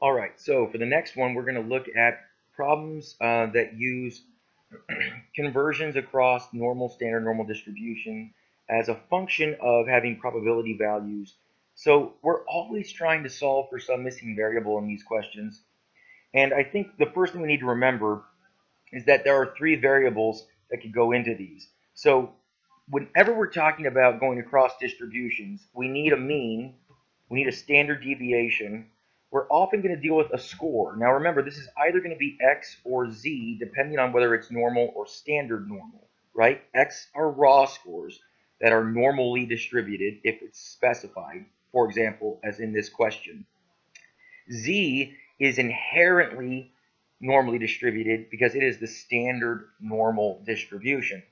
All right, so for the next one, we're going to look at problems uh, that use conversions across normal, standard, normal distribution as a function of having probability values. So we're always trying to solve for some missing variable in these questions. And I think the first thing we need to remember is that there are three variables that could go into these. So whenever we're talking about going across distributions, we need a mean, we need a standard deviation, we're often going to deal with a score. Now remember, this is either going to be x or z, depending on whether it's normal or standard normal, right? x are raw scores that are normally distributed if it's specified, for example, as in this question. z is inherently normally distributed because it is the standard normal distribution.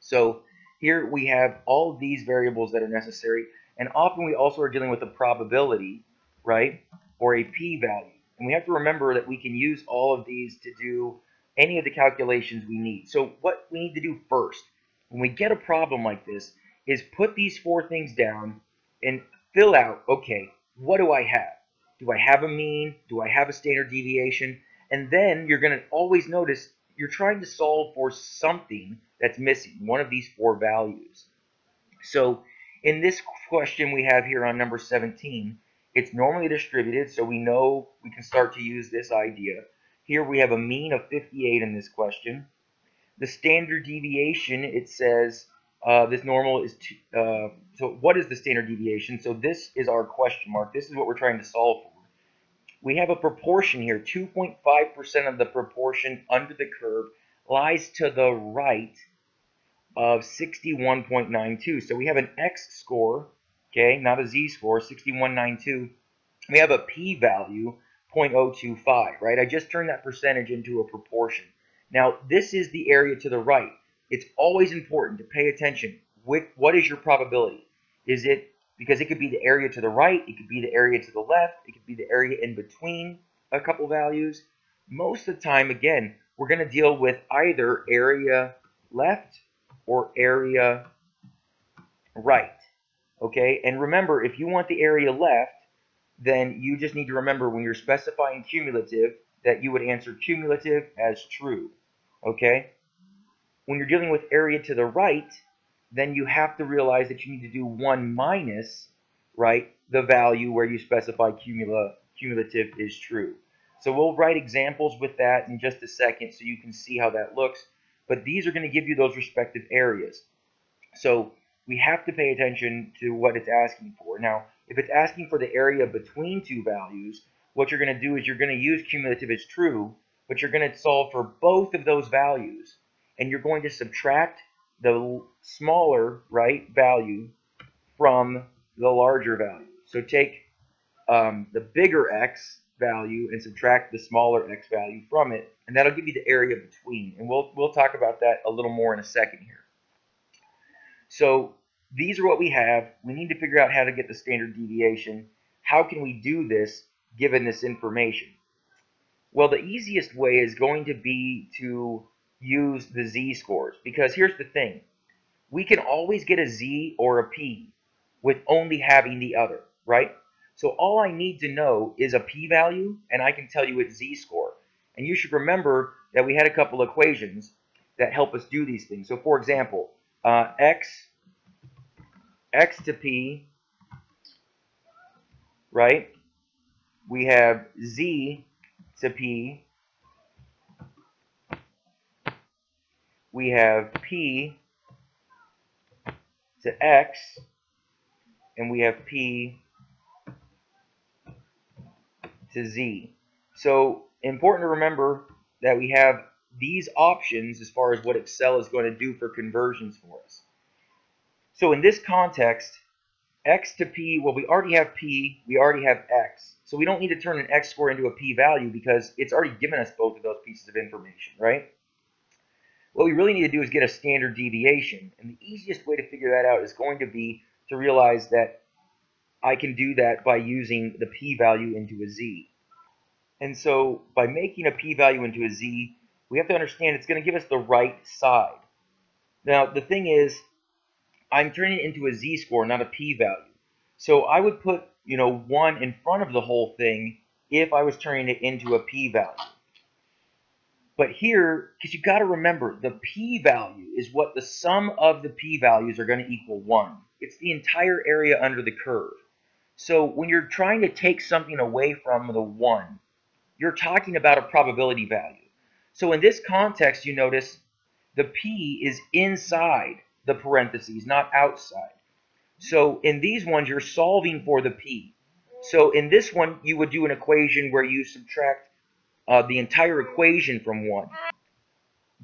So here we have all these variables that are necessary, and often we also are dealing with a probability, right? Or a p-value. And we have to remember that we can use all of these to do any of the calculations we need. So what we need to do first, when we get a problem like this, is put these four things down and fill out, okay, what do I have? Do I have a mean? Do I have a standard deviation? And then you're going to always notice you're trying to solve for something that's missing, one of these four values. So in this question we have here on number 17, it's normally distributed, so we know we can start to use this idea. Here we have a mean of 58 in this question. The standard deviation, it says uh, this normal is, uh, so what is the standard deviation? So this is our question mark. This is what we're trying to solve for. We have a proportion here. 2.5% of the proportion under the curve lies to the right of 61.92. So we have an x score okay, not a z-score, 6192. We have a p-value, 0.025, right? I just turned that percentage into a proportion. Now, this is the area to the right. It's always important to pay attention. What is your probability? Is it, because it could be the area to the right, it could be the area to the left, it could be the area in between a couple values. Most of the time, again, we're going to deal with either area left or area right. Okay, and remember, if you want the area left, then you just need to remember when you're specifying cumulative that you would answer cumulative as true. Okay? When you're dealing with area to the right, then you have to realize that you need to do 1 minus, right, the value where you specify cumula, cumulative is true. So we'll write examples with that in just a second so you can see how that looks. But these are going to give you those respective areas. So we have to pay attention to what it's asking for. Now, if it's asking for the area between two values, what you're going to do is you're going to use cumulative as true, but you're going to solve for both of those values. And you're going to subtract the smaller, right, value from the larger value. So take um, the bigger x value and subtract the smaller x value from it, and that'll give you the area between. And we'll, we'll talk about that a little more in a second here. So these are what we have. We need to figure out how to get the standard deviation. How can we do this given this information? Well, the easiest way is going to be to use the z-scores because here's the thing. We can always get a z or a p with only having the other, right? So all I need to know is a p-value and I can tell you its z-score. And you should remember that we had a couple equations that help us do these things. So for example, uh, x x to p, right? We have z to p. We have p to x. And we have p to z. So important to remember that we have these options as far as what Excel is going to do for conversions for us. So in this context, x to p, well, we already have p, we already have x. So we don't need to turn an x score into a p-value because it's already given us both of those pieces of information, right? What we really need to do is get a standard deviation. And the easiest way to figure that out is going to be to realize that I can do that by using the p-value into a z. And so by making a p-value into a z, we have to understand it's going to give us the right side. Now, the thing is, I'm turning it into a z-score, not a p-value. So I would put, you know, 1 in front of the whole thing if I was turning it into a p-value. But here, because you've got to remember, the p-value is what the sum of the p-values are going to equal 1. It's the entire area under the curve. So when you're trying to take something away from the 1, you're talking about a probability value. So in this context, you notice the p is inside the parentheses, not outside. So in these ones, you're solving for the p. So in this one, you would do an equation where you subtract uh, the entire equation from 1.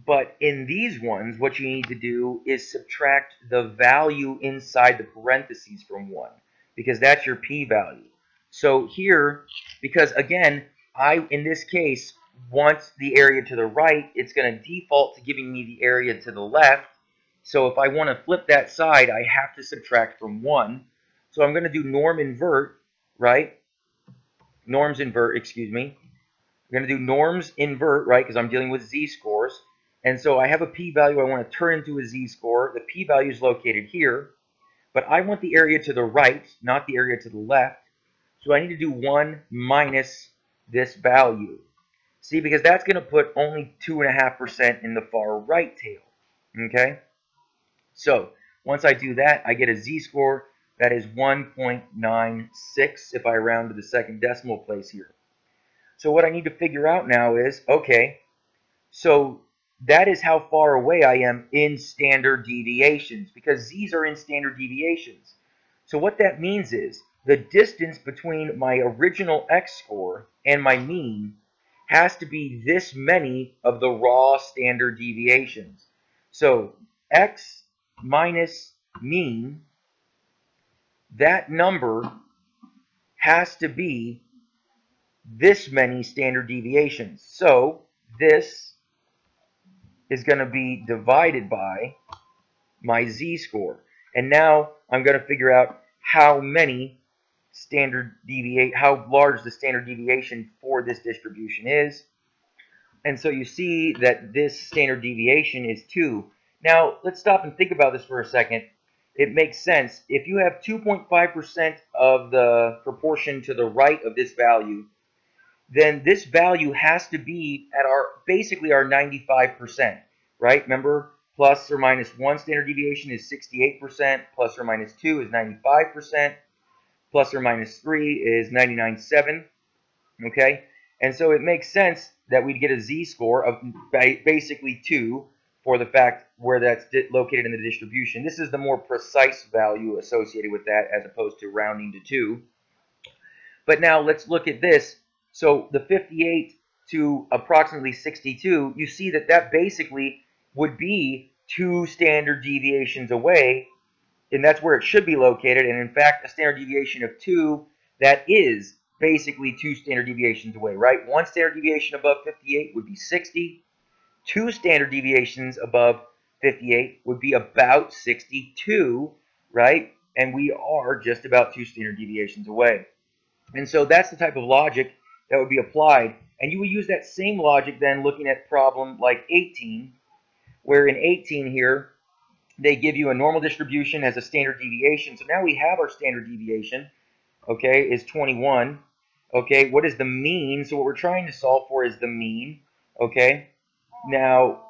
But in these ones, what you need to do is subtract the value inside the parentheses from 1 because that's your p-value. So here, because again, I, in this case, want the area to the right, it's going to default to giving me the area to the left. So if I want to flip that side, I have to subtract from 1. So I'm going to do norm invert, right? Norms invert, excuse me. I'm going to do norms invert, right, because I'm dealing with z-scores. And so I have a p-value I want to turn into a z-score. The p-value is located here. But I want the area to the right, not the area to the left. So I need to do 1 minus this value. See, because that's going to put only 2.5% in the far right tail. Okay? So, once I do that, I get a z-score that is 1.96 if I round to the second decimal place here. So what I need to figure out now is, okay, so that is how far away I am in standard deviations because z's are in standard deviations. So what that means is the distance between my original x-score and my mean has to be this many of the raw standard deviations. So x minus mean, that number has to be this many standard deviations. So this is going to be divided by my z-score. And now I'm going to figure out how many standard deviate, how large the standard deviation for this distribution is. And so you see that this standard deviation is 2. Now, let's stop and think about this for a second. It makes sense. If you have 2.5% of the proportion to the right of this value, then this value has to be at our basically our 95%, right? Remember, plus or minus 1 standard deviation is 68%, plus or minus 2 is 95%, plus or minus 3 is 99.7, okay? And so it makes sense that we'd get a z-score of basically 2 for the fact where that's located in the distribution. This is the more precise value associated with that as opposed to rounding to 2. But now let's look at this so the 58 to approximately 62, you see that that basically would be two standard deviations away, and that's where it should be located. And in fact, a standard deviation of 2, that is basically two standard deviations away, right? One standard deviation above 58 would be 60. Two standard deviations above 58 would be about 62, right? And we are just about two standard deviations away. And so that's the type of logic that would be applied. And you would use that same logic then looking at problem like 18, where in 18 here, they give you a normal distribution as a standard deviation. So now we have our standard deviation, okay, is 21. Okay, what is the mean? So what we're trying to solve for is the mean, okay? Now,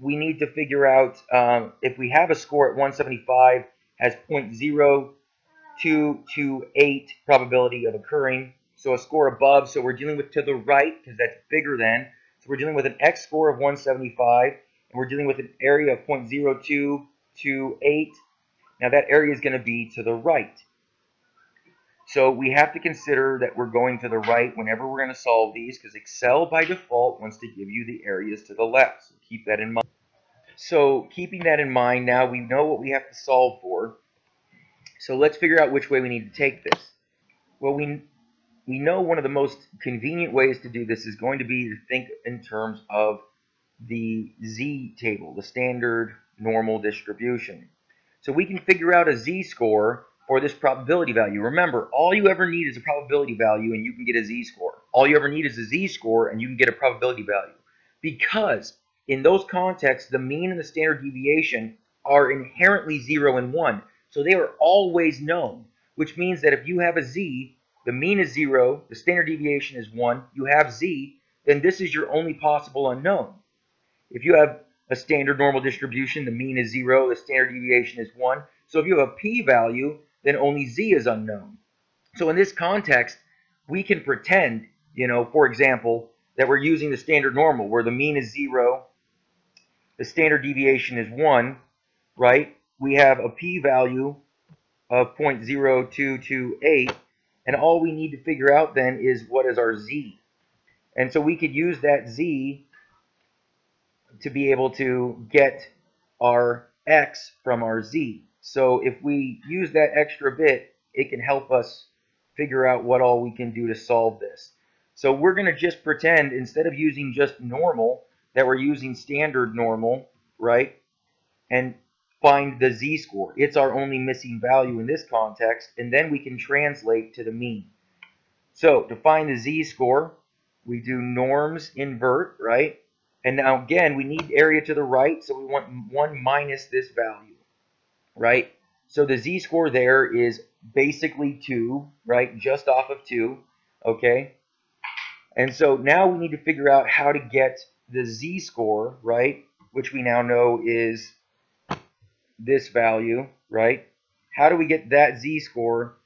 we need to figure out um, if we have a score at 175 has 0.0228 probability of occurring, so a score above, so we're dealing with to the right because that's bigger than. So we're dealing with an X score of 175, and we're dealing with an area of 0.0228. Now that area is going to be to the right. So we have to consider that we're going to the right whenever we're going to solve these because Excel by default wants to give you the areas to the left. So keep that in mind. So keeping that in mind, now we know what we have to solve for. So let's figure out which way we need to take this. Well, we we know one of the most convenient ways to do this is going to be to think in terms of the z table, the standard normal distribution. So we can figure out a z-score for this probability value. Remember, all you ever need is a probability value and you can get a z-score. All you ever need is a z-score and you can get a probability value. Because in those contexts, the mean and the standard deviation are inherently 0 and 1. So they are always known, which means that if you have a z the mean is 0, the standard deviation is 1, you have z, then this is your only possible unknown. If you have a standard normal distribution, the mean is 0, the standard deviation is 1. So if you have a p-value, then only z is unknown. So in this context, we can pretend, you know, for example, that we're using the standard normal where the mean is 0, the standard deviation is 1, right? We have a p-value of 0.0228, and all we need to figure out then is what is our z. And so we could use that z to be able to get our x from our z. So if we use that extra bit, it can help us figure out what all we can do to solve this. So we're going to just pretend, instead of using just normal, that we're using standard normal, right? And find the z-score. It's our only missing value in this context, and then we can translate to the mean. So to find the z-score, we do norms invert, right? And now again, we need area to the right, so we want 1 minus this value, right? So the z-score there is basically 2, right? Just off of 2, okay? And so now we need to figure out how to get the z-score, right? Which we now know is this value, right? How do we get that z-score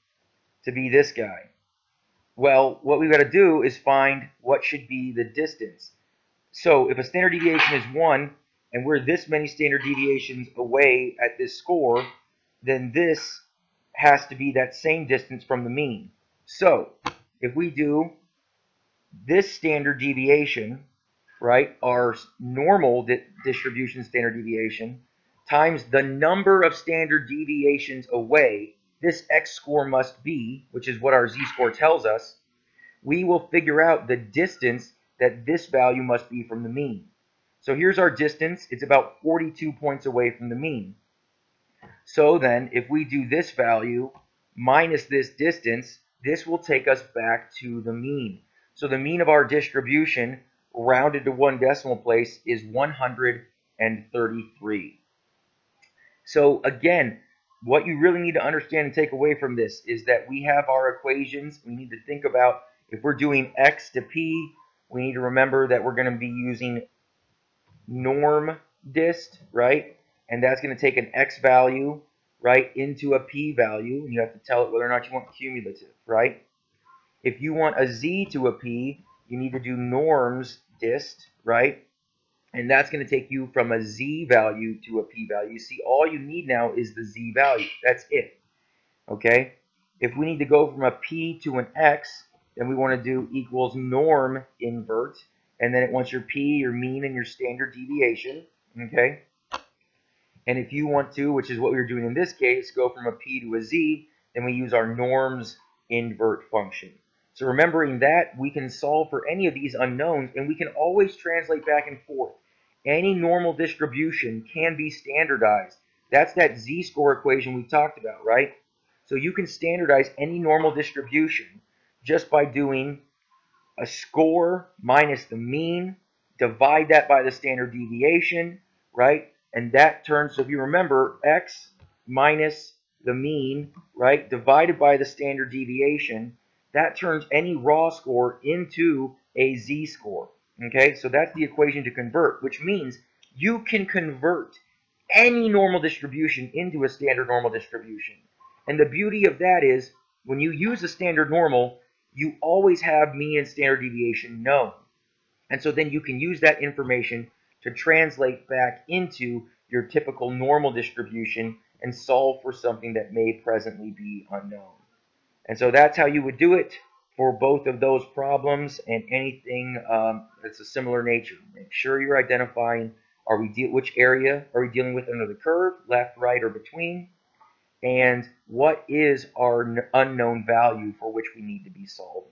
to be this guy? Well, what we've got to do is find what should be the distance. So if a standard deviation is 1, and we're this many standard deviations away at this score, then this has to be that same distance from the mean. So if we do this standard deviation, right, our normal di distribution standard deviation, times the number of standard deviations away this x-score must be, which is what our z-score tells us, we will figure out the distance that this value must be from the mean. So here's our distance. It's about 42 points away from the mean. So then, if we do this value minus this distance, this will take us back to the mean. So the mean of our distribution, rounded to one decimal place, is 133. So again, what you really need to understand and take away from this is that we have our equations. We need to think about if we're doing x to p, we need to remember that we're going to be using norm dist, right? And that's going to take an x value, right, into a p value. And you have to tell it whether or not you want cumulative, right? If you want a z to a p, you need to do norms dist, right? And that's going to take you from a z value to a p value. You see, all you need now is the z value. That's it. Okay? If we need to go from a p to an x, then we want to do equals norm invert. And then it wants your p, your mean, and your standard deviation. Okay? And if you want to, which is what we were doing in this case, go from a p to a z, then we use our norms invert function. So remembering that, we can solve for any of these unknowns, and we can always translate back and forth any normal distribution can be standardized. That's that z-score equation we talked about, right? So you can standardize any normal distribution just by doing a score minus the mean, divide that by the standard deviation, right? And that turns, so if you remember, x minus the mean, right, divided by the standard deviation, that turns any raw score into a z-score. Okay, so that's the equation to convert, which means you can convert any normal distribution into a standard normal distribution. And the beauty of that is when you use a standard normal, you always have mean and standard deviation known. And so then you can use that information to translate back into your typical normal distribution and solve for something that may presently be unknown. And so that's how you would do it for both of those problems and anything um, that's a similar nature. Make sure you're identifying are we which area are we dealing with under the curve, left, right, or between, and what is our unknown value for which we need to be solving.